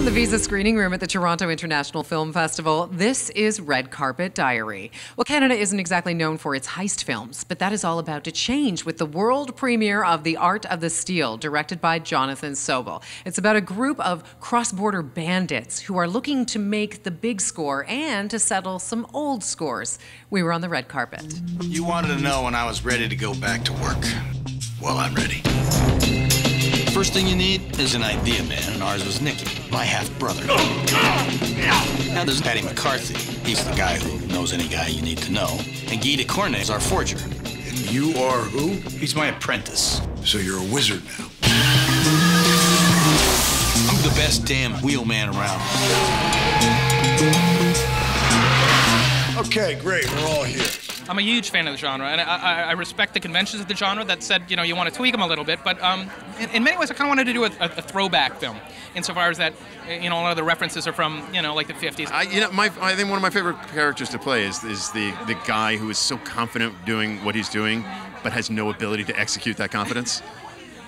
From the Visa screening room at the Toronto International Film Festival, this is Red Carpet Diary. Well, Canada isn't exactly known for its heist films, but that is all about to change with the world premiere of The Art of the Steal, directed by Jonathan Sobol. It's about a group of cross border bandits who are looking to make the big score and to settle some old scores. We were on the red carpet. You wanted to know when I was ready to go back to work. Well, I'm ready. First thing you need is an idea man, and ours was Nicky, my half-brother. Now there's Paddy McCarthy. He's the guy who knows any guy you need to know. And Guy DeCornet is our forger. And you are who? He's my apprentice. So you're a wizard now. I'm the best damn wheelman around. Okay, great. We're all here. I'm a huge fan of the genre, and I, I, I, respect the conventions of the genre that said, you know, you want to tweak them a little bit. But um, in, in, many ways, I kind of wanted to do a, a, a, throwback film, insofar as that, you know, a lot of the references are from, you know, like the 50s. I, you know, my, I think one of my favorite characters to play is, is the, the guy who is so confident doing what he's doing, but has no ability to execute that confidence.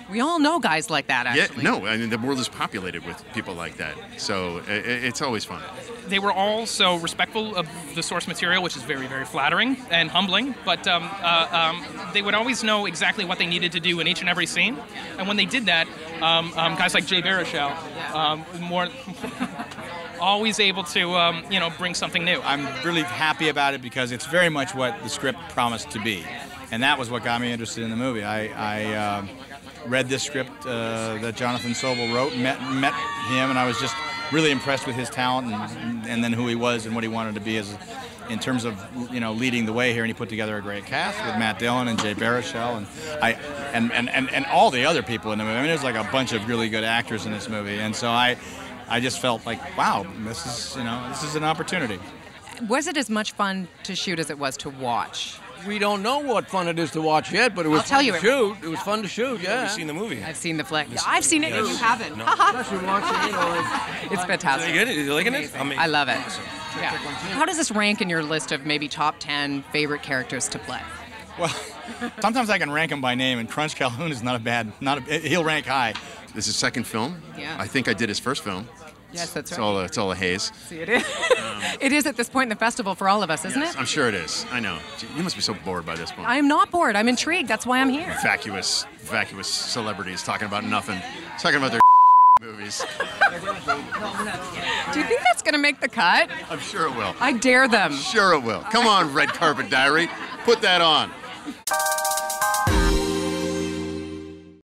We all know guys like that, actually. Yeah, no, I mean, the world is populated with people like that. So it, it's always fun. They were all so respectful of the source material, which is very, very flattering and humbling. But um, uh, um, they would always know exactly what they needed to do in each and every scene. And when they did that, um, um guys like Jay Baruchel, um, more. always able to, um, you know, bring something new. I'm really happy about it because it's very much what the script promised to be, and that was what got me interested in the movie. I, I uh, read this script uh, that Jonathan Sobol wrote, met met him, and I was just really impressed with his talent and, and then who he was and what he wanted to be as in terms of you know leading the way here. And he put together a great cast with Matt Dillon and Jay Baruchel and I and, and, and, and all the other people in the movie. I mean, there's like a bunch of really good actors in this movie, and so I I just felt like wow, this is you know this is an opportunity. Was it as much fun to shoot as it was to watch? We don't know what fun it is to watch yet, but it was I'll tell fun you to it- shoot. It was fun to shoot. Yeah. Have you seen the movie? I've seen the flick. I've seen it, and you haven't. Especially watching, you know, like, it's fantastic. You you liking it? I mean, I love it. Yeah. How does this rank in your list of maybe top 10 favorite characters to play? Well, sometimes I can rank him by name, and Crunch Calhoun is not a bad, not a, he'll rank high. This is his second film. Yeah. I think I did his first film. Yes, that's It's right. all a, it's all a haze. See, it is. it is at this point in the festival for all of us, isn't Yes, it? I'm sure it is. I know. You must be so bored by this point. I'm not bored. I'm intrigued. That's why I'm here. vacuous, vacuous celebrities talking about nothing, talking about their movies. Do you think that's going to make the cut? I'm sure it will. I dare them. Sure it will. Come on, red carpet diary. Put that on.